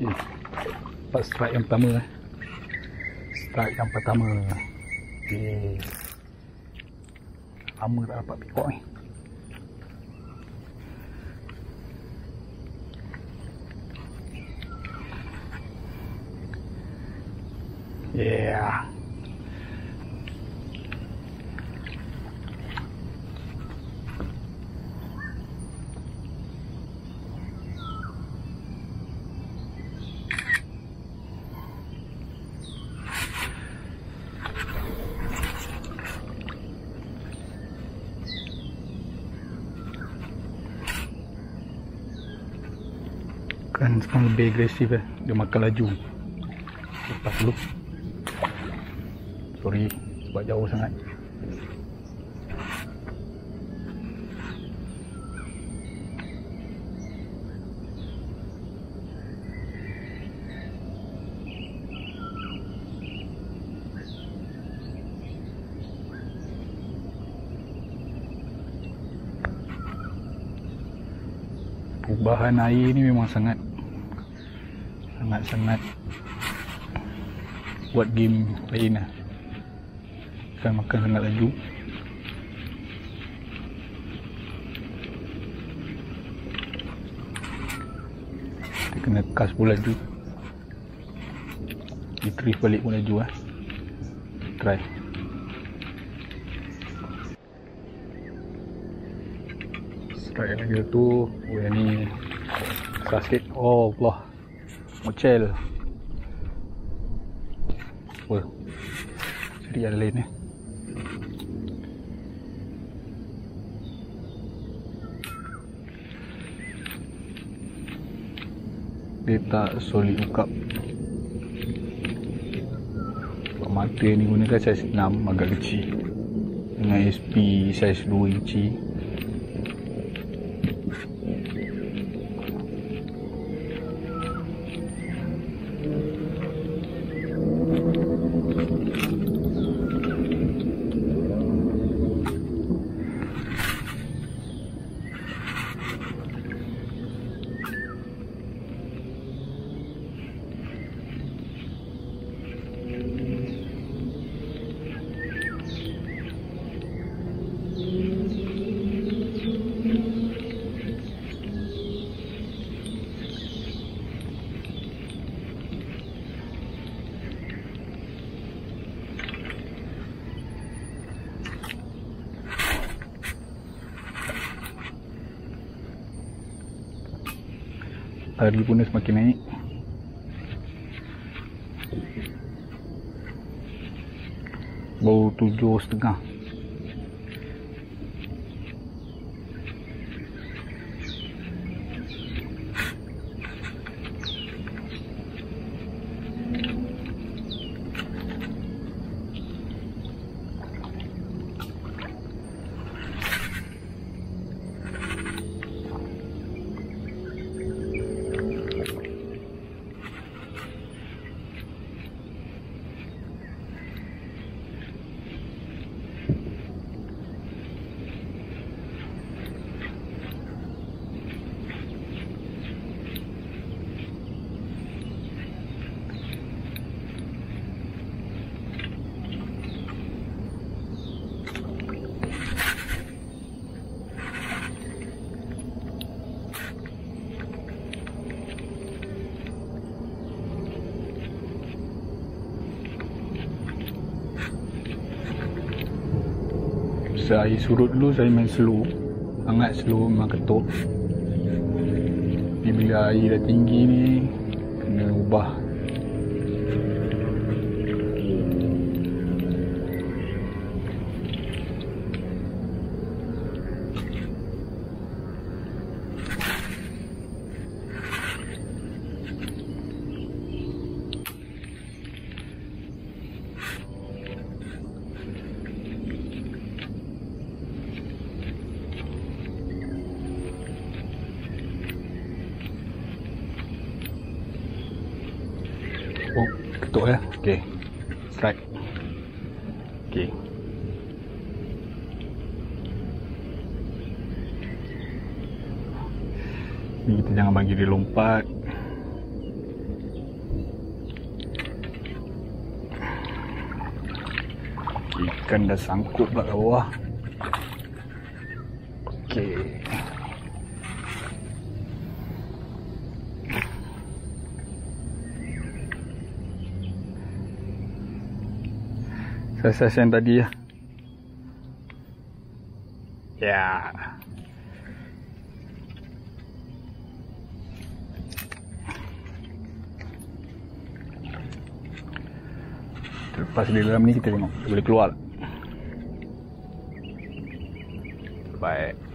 Okay. Dapat strike yang pertama eh. Strike yang pertama. Okay. Lama tak dapat pikok ni. Yeah. Kan sekarang lebih agresif eh. Dia makan laju. Lepas dulu. Sorry sebab jauh sangat. Perubahan air ni memang sangat sangat-sangat buat game lain lah. Kan makan sangat laju. Kita kena kas pun laju. Retrieve balik pun laju lah. Try. Strike lagi tu oh yang ni. Susah sikit oh Allah Mocel apa cari yang lain eh dia tak solid ukap sebab mata ni gunakan saiz 6 agak kecil. Dengan SP saiz 2 inci hari pun semakin naik. Baru tujuh setengah Masa air surut dulu saya main slow. Sangat slow memang ketuk. Tapi bila air dah tinggi ni Kena ubah ketuk ya. Okey. Strike. Okey. Ni kita jangan bagi dia lompat. Ikan dah sangkut kat bawah. Okey. Sesesen -ses tadi ya. Ya. Terlepas di dalam ni kita tengok. Boleh keluar. Baik.